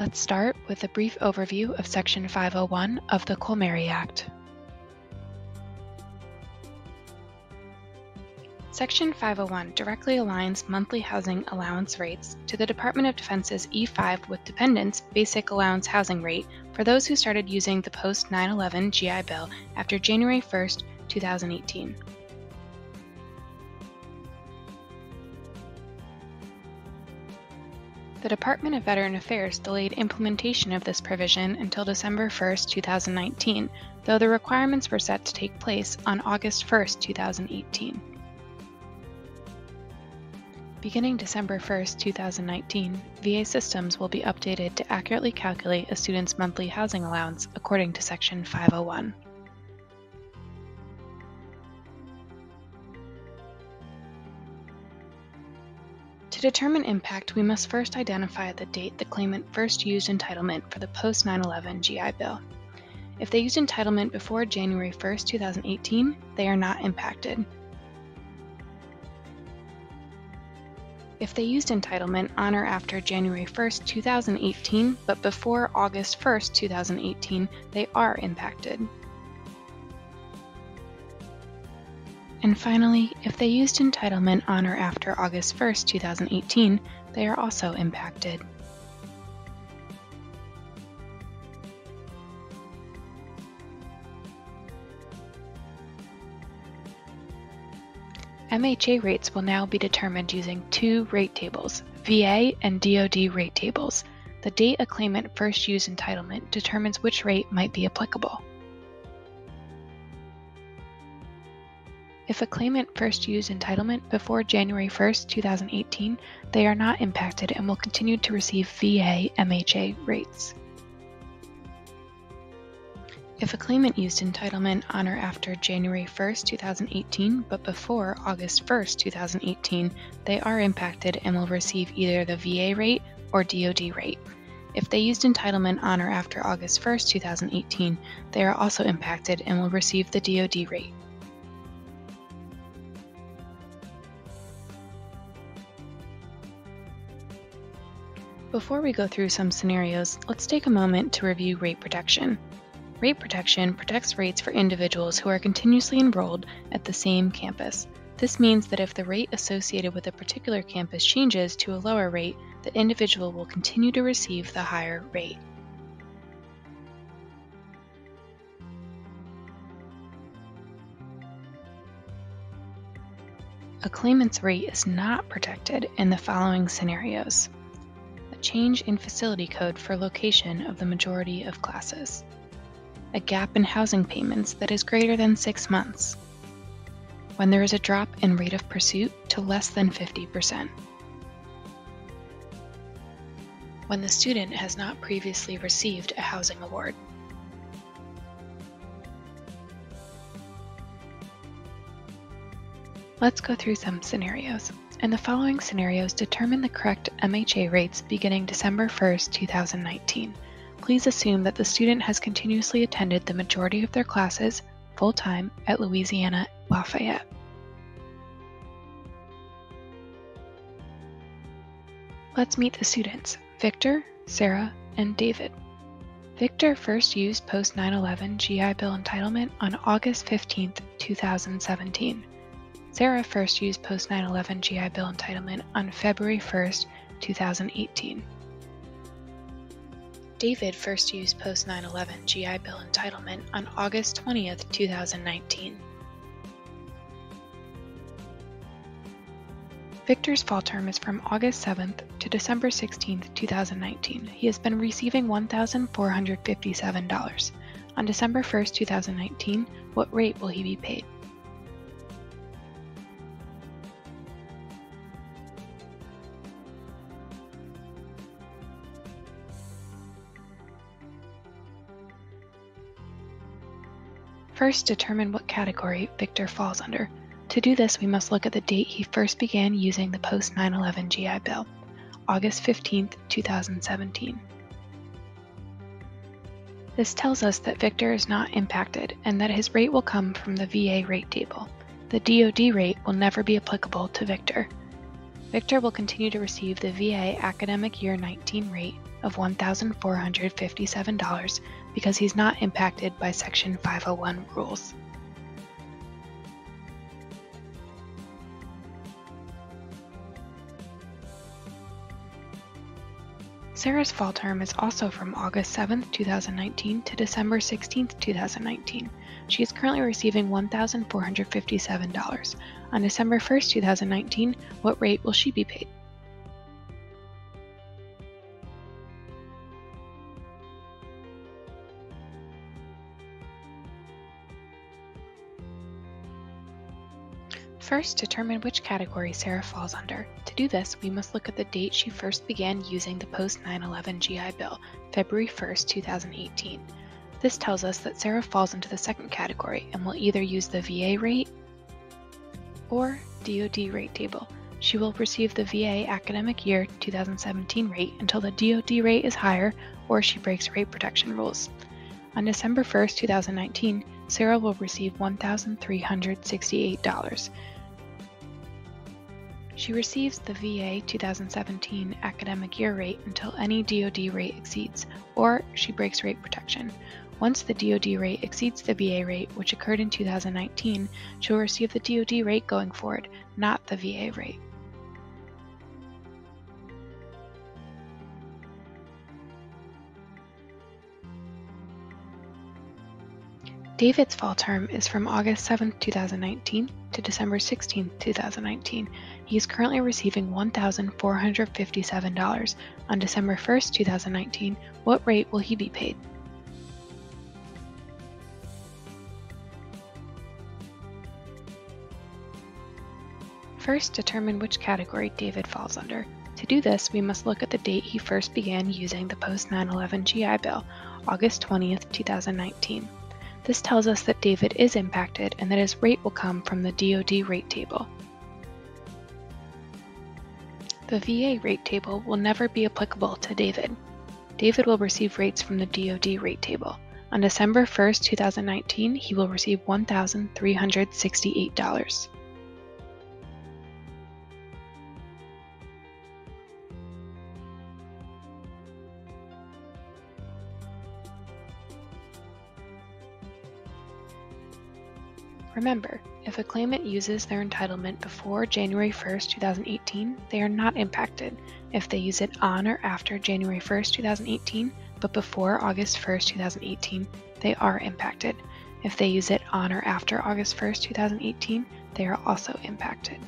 Let's start with a brief overview of Section 501 of the Colmery Act. Section 501 directly aligns monthly housing allowance rates to the Department of Defense's E5 with dependents basic allowance housing rate for those who started using the post 9 11 GI Bill after January 1, 2018. The Department of Veteran Affairs delayed implementation of this provision until December 1, 2019, though the requirements were set to take place on August 1, 2018. Beginning December 1, 2019, VA systems will be updated to accurately calculate a student's monthly housing allowance according to Section 501. To determine impact, we must first identify the date the claimant first used entitlement for the post 9 11 GI Bill. If they used entitlement before January 1, 2018, they are not impacted. If they used entitlement on or after January 1, 2018, but before August 1, 2018, they are impacted. And finally, if they used entitlement on or after August 1, 2018, they are also impacted. MHA rates will now be determined using two rate tables, VA and DoD rate tables. The date a claimant first used entitlement determines which rate might be applicable. If a claimant first used entitlement before January 1, 2018, they are not impacted and will continue to receive VA MHA rates. If a claimant used entitlement on or after January 1, 2018, but before August 1, 2018, they are impacted and will receive either the VA rate or DoD rate. If they used entitlement on or after August 1, 2018, they are also impacted and will receive the DoD rate. Before we go through some scenarios, let's take a moment to review rate protection. Rate protection protects rates for individuals who are continuously enrolled at the same campus. This means that if the rate associated with a particular campus changes to a lower rate, the individual will continue to receive the higher rate. A claimant's rate is not protected in the following scenarios change in facility code for location of the majority of classes, a gap in housing payments that is greater than six months, when there is a drop in rate of pursuit to less than 50%, when the student has not previously received a housing award. Let's go through some scenarios. In the following scenarios, determine the correct MHA rates beginning December 1, 2019. Please assume that the student has continuously attended the majority of their classes full-time at Louisiana Lafayette. Let's meet the students, Victor, Sarah, and David. Victor first used post 9-11 GI Bill entitlement on August 15, 2017. Sarah first used post 9 11 GI Bill entitlement on February 1, 2018. David first used post 9 11 GI Bill entitlement on August 20, 2019. Victor's fall term is from August 7th to December 16, 2019. He has been receiving $1,457. On December 1, 2019, what rate will he be paid? First, determine what category Victor falls under. To do this, we must look at the date he first began using the post 9 11 GI Bill, August 15, 2017. This tells us that Victor is not impacted and that his rate will come from the VA rate table. The DoD rate will never be applicable to Victor. Victor will continue to receive the VA academic year 19 rate of $1,457 because he's not impacted by Section 501 rules. Sarah's fall term is also from August 7, 2019 to December 16, 2019. She is currently receiving $1,457. On December 1, 2019, what rate will she be paid? First, determine which category Sarah falls under. To do this, we must look at the date she first began using the post 9-11 GI Bill, February 1, 2018. This tells us that Sarah falls into the second category and will either use the VA rate or DoD rate table. She will receive the VA academic year 2017 rate until the DoD rate is higher or she breaks rate protection rules. On December 1, 2019, Sarah will receive $1,368. She receives the VA 2017 academic year rate until any DoD rate exceeds, or she breaks rate protection. Once the DoD rate exceeds the VA rate, which occurred in 2019, she'll receive the DoD rate going forward, not the VA rate. David's fall term is from August 7, 2019 to December 16, 2019. He is currently receiving $1,457. On December 1, 2019, what rate will he be paid? First, determine which category David falls under. To do this, we must look at the date he first began using the post 9 11 GI Bill, August 20th, 2019. This tells us that David is impacted and that his rate will come from the DoD rate table. The VA rate table will never be applicable to David. David will receive rates from the DoD rate table. On December 1, 2019, he will receive $1,368. Remember, if a claimant uses their entitlement before January 1, 2018, they are not impacted. If they use it on or after January 1, 2018, but before August 1, 2018, they are impacted. If they use it on or after August 1, 2018, they are also impacted.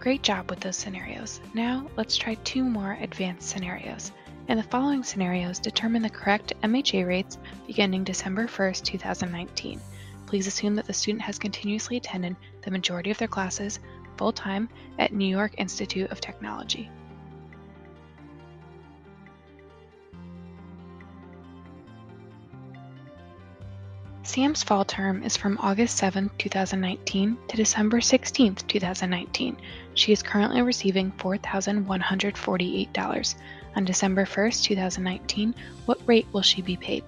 Great job with those scenarios. Now let's try two more advanced scenarios. In the following scenarios, determine the correct MHA rates beginning December 1st, 2019. Please assume that the student has continuously attended the majority of their classes full-time at New York Institute of Technology. Sam's fall term is from August 7, 2019 to December 16, 2019. She is currently receiving $4,148. On December 1, 2019, what rate will she be paid?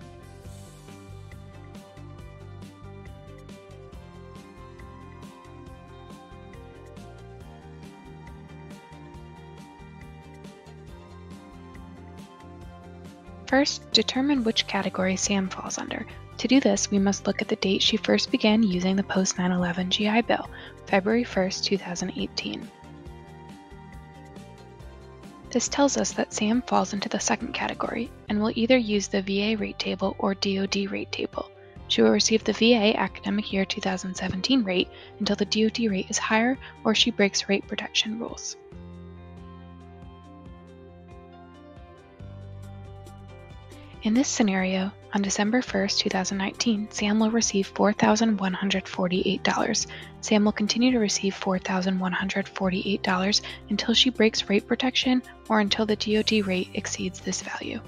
First, determine which category Sam falls under. To do this, we must look at the date she first began using the post 9 11 GI Bill, February 1, 2018. This tells us that Sam falls into the second category and will either use the VA rate table or DoD rate table. She will receive the VA academic year 2017 rate until the DoD rate is higher or she breaks rate protection rules. In this scenario, on December 1, 2019, Sam will receive $4,148. Sam will continue to receive $4,148 until she breaks rate protection or until the DoD rate exceeds this value.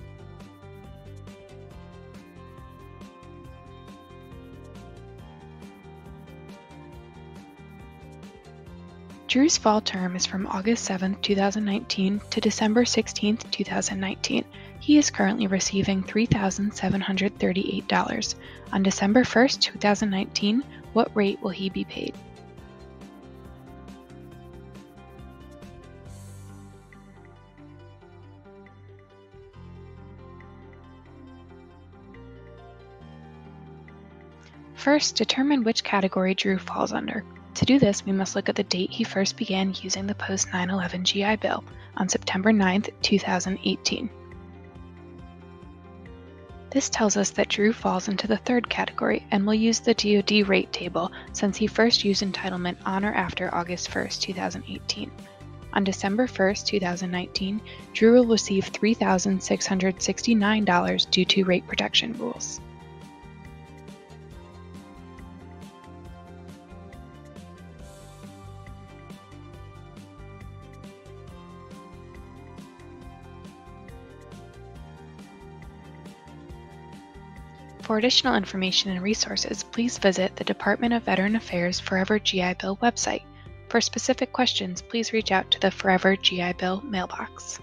Drew's fall term is from August 7, 2019 to December 16, 2019. He is currently receiving $3,738. On December 1, 2019, what rate will he be paid? First, determine which category Drew falls under. To do this, we must look at the date he first began using the post 9/11 GI Bill on September 9, 2018. This tells us that Drew falls into the third category and will use the DoD rate table since he first used entitlement on or after August 1, 2018. On December 1, 2019, Drew will receive $3,669 due to rate protection rules. For additional information and resources, please visit the Department of Veteran Affairs Forever GI Bill website. For specific questions, please reach out to the Forever GI Bill mailbox.